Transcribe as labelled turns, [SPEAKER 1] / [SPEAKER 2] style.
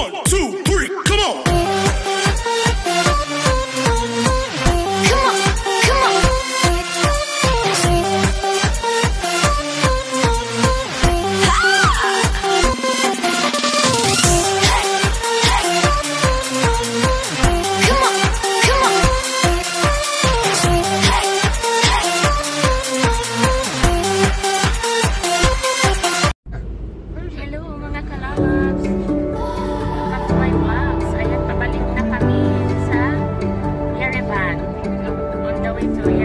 [SPEAKER 1] One, two, three, come on.
[SPEAKER 2] Vlogs. Ayan, pabalik